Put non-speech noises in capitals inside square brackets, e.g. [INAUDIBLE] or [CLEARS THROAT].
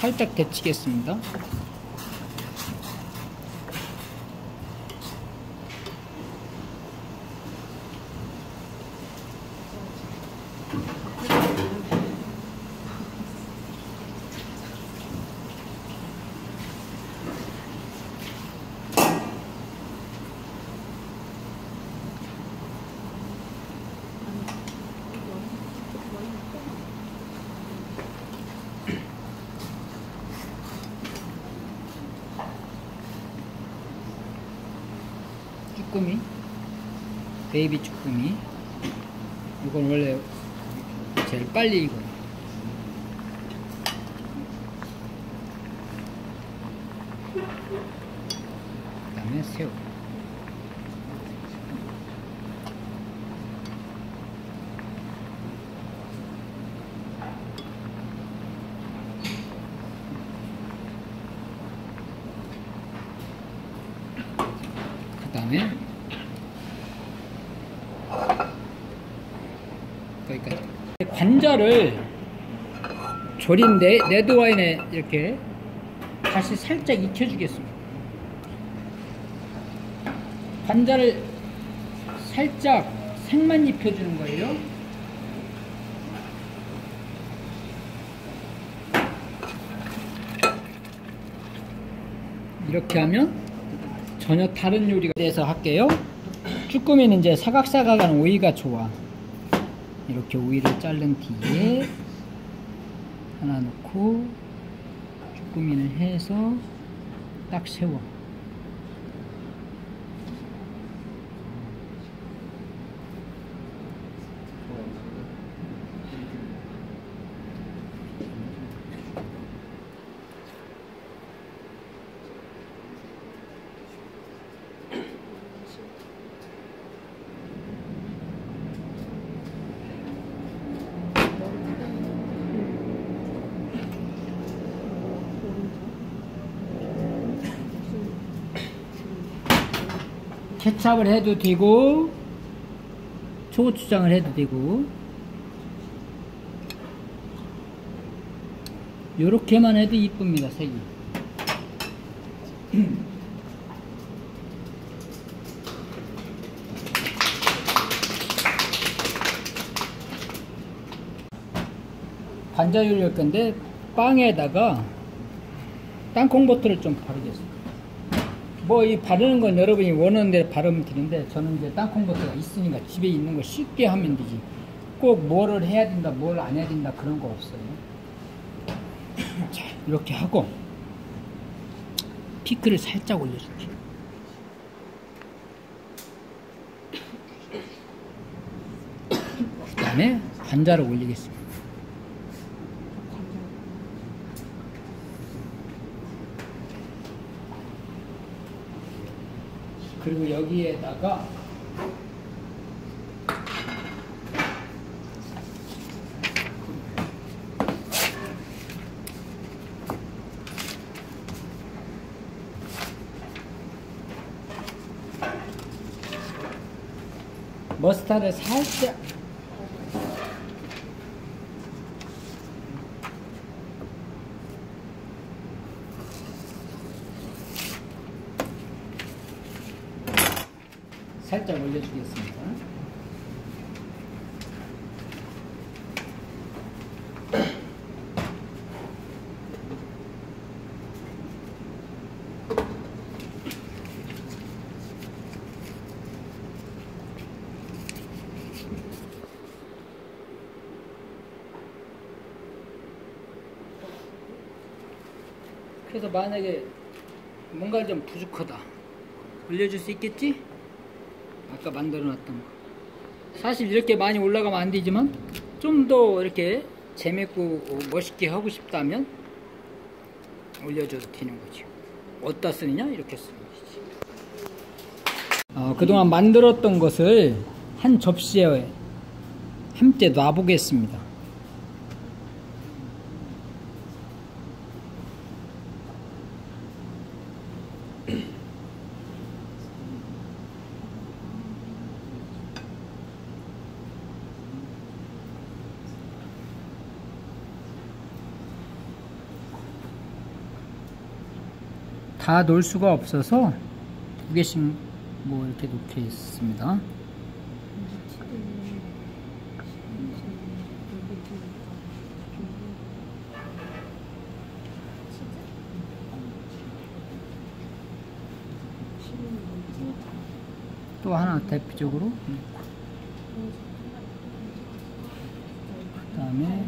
살짝 데치겠습니다. 쭈꾸미? 베이비 쭈꾸미? 이건 원래 제일 빨리 익어요. 그 다음에 새우 그 다음에 거기까지. 관자를 조린 네, 레드 와인에 이렇게 다시 살짝 익혀주겠습니다. 관자를 살짝 색만 입혀주는 거예요. 이렇게 하면 전혀 다른 요리가 돼서 할게요. 쭈꾸미는 이제 사각사각한 오이가 좋아. 이렇게 오이를 자른 뒤에 하나 놓고 쭈꾸미를 해서 딱 세워. 케찹을 해도 되고 초고추장을 해도 되고. 요렇게만 해도 이쁩니다 색이. [CLEARS THROAT] 관자 요리할 건데 빵에다가 땅콩버터를 좀 바르겠습니다 뭐 이 바르는 건 여러분이 원하는 대로 바르면 되는데 저는 이제 땅콩버터가 있으니까 집에 있는 거 쉽게 하면 되지. 꼭 뭐를 해야 된다 뭘 안 해야 된다 그런 거 없어요. [COUGHS] 자 이렇게 하고 피클을 살짝 올려줄게요 [COUGHS] 그 다음에 관자를 올리겠습니다 그리고 여기에다가 머스타드 살짝 살짝 올려주겠습니다. 그래서 만약에 뭔가 좀 부족하다 올려줄 수 있겠지? 아까 만들어 놨던 거. 사실 이렇게 많이 올라가면 안 되지만 좀 더 이렇게 재밌고 멋있게 하고 싶다면 올려줘도 되는 거죠 어디다 쓰느냐? 이렇게 쓰는 거지. 어, 그동안 만들었던 것을 한 접시에 함께 놔보겠습니다 다 놓을 수가 없어서 두 개씩 뭐 이렇게 놓겠습니다. 또 하나 대표적으로 그 다음에